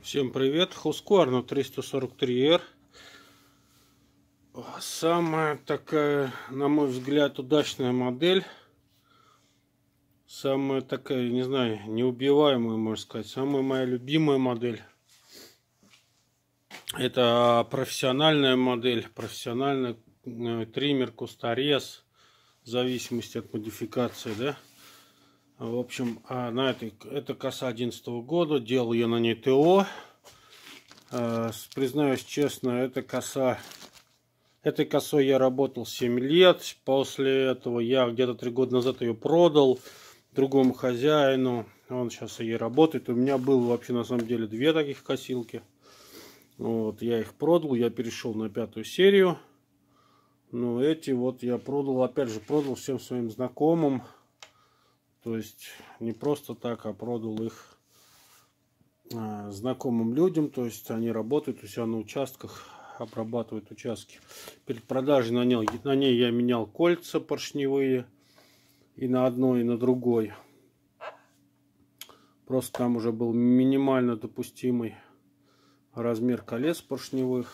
Всем привет! Husqvarna 343R. Самая такая, на мой взгляд, удачная модель. Самая такая, не знаю, неубиваемая, можно сказать. Самая моя любимая модель. Это профессиональная модель, профессиональный э, триммер, кусторез, в зависимости от модификации, да. В общем, а на этой, это коса 11 года, делал я на ней ТО. А, признаюсь честно, эта коса, этой косой я работал 7 лет. После этого я где-то 3 года назад ее продал другому хозяину. Он сейчас ей работает. У меня было вообще на самом деле две таких косилки. Вот, я их продал, я перешел на пятую серию. Но эти вот я продал, опять же, продал всем своим знакомым. То есть не просто так, а продал их а, знакомым людям. То есть они работают у себя на участках, обрабатывают участки. Перед продажей на ней, на ней я менял кольца поршневые и на одной, и на другой. Просто там уже был минимально допустимый размер колец поршневых.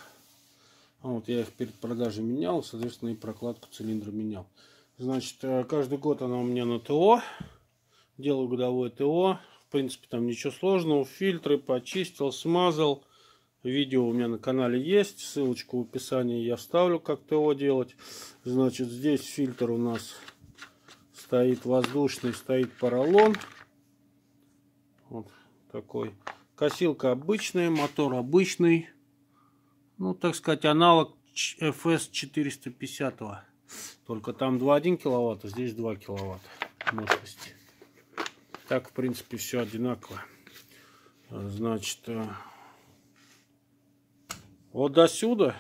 Вот я их перед продажей менял, соответственно, и прокладку цилиндра менял. Значит, э, каждый год она у меня на ТО делаю годовое ТО. В принципе, там ничего сложного. Фильтры почистил, смазал. Видео у меня на канале есть. Ссылочку в описании я вставлю, как ТО делать. Значит, здесь фильтр у нас стоит воздушный, стоит поролон. Вот такой. Косилка обычная, мотор обычный. Ну, так сказать, аналог FS 450. Только там 2,1 киловатт, а здесь 2 киловатта мощности. Так, в принципе, все одинаково. Значит, э, вот до сюда,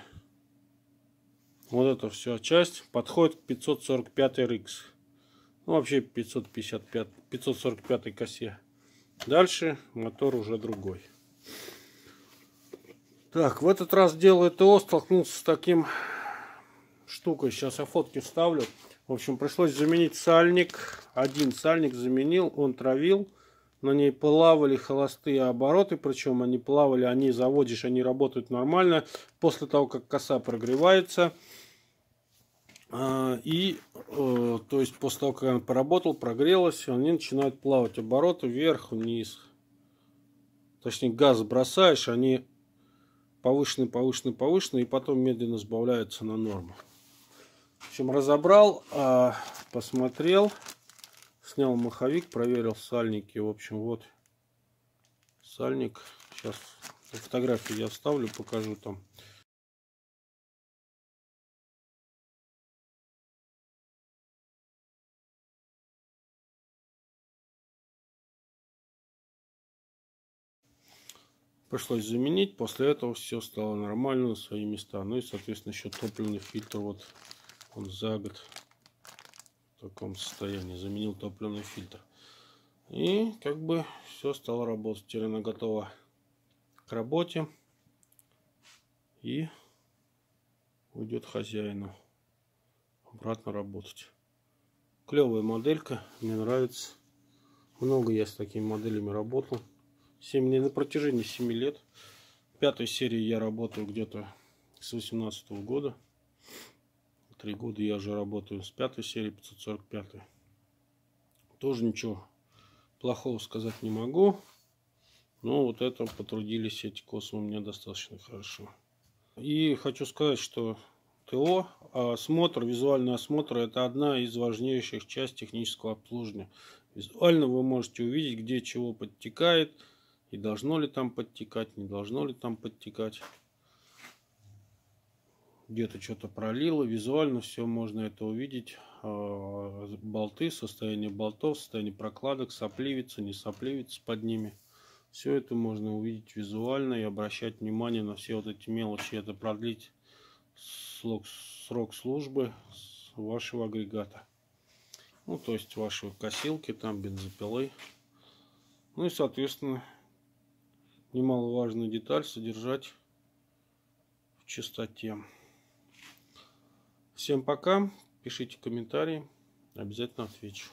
вот эта вся часть подходит к 545 RX. Ну, вообще 555, 545 косе. Дальше мотор уже другой. Так, в этот раз делаю ТО, столкнулся с таким штукой. Сейчас я фотки вставлю. В общем, пришлось заменить сальник. Один сальник заменил, он травил. На ней плавали холостые обороты, причем они плавали, они заводишь, они работают нормально. После того, как коса прогревается. А, и, э, то есть, после того, как она поработал, прогрелась, они начинают плавать обороты вверх, вниз. Точнее, газ бросаешь, они повышены, повышены, повышены, и потом медленно сбавляются на норму. В общем, разобрал, а, посмотрел, снял маховик, проверил сальники. В общем, вот сальник. Сейчас фотографии я вставлю, покажу там. Пришлось заменить, после этого все стало нормально на свои места. Ну и, соответственно, еще топливный фильтр вот он за год в таком состоянии. Заменил топливный фильтр. И как бы все стало работать. Теперь она готова к работе. И уйдет хозяину обратно работать. Клевая моделька, мне нравится. Много я с такими моделями работал. 7, на протяжении 7 лет. Пятой серии я работаю где-то с 18 -го года. Три года я уже работаю с пятой серии 545. Тоже ничего плохого сказать не могу. Но вот это потрудились эти косы у меня достаточно хорошо. И хочу сказать, что ТО, осмотр, визуальный осмотр, это одна из важнейших частей технического обслуживания. Визуально вы можете увидеть, где чего подтекает, и должно ли там подтекать, не должно ли там подтекать где-то что-то пролило. Визуально все можно это увидеть. А, болты, состояние болтов, состояние прокладок, сопливится, не сопливится под ними. Все это можно увидеть визуально и обращать внимание на все вот эти мелочи. Это продлить срок, службы вашего агрегата. Ну, то есть ваши косилки, там бензопилы. Ну и, соответственно, немаловажную деталь содержать в чистоте. Всем пока. Пишите комментарии. Обязательно отвечу.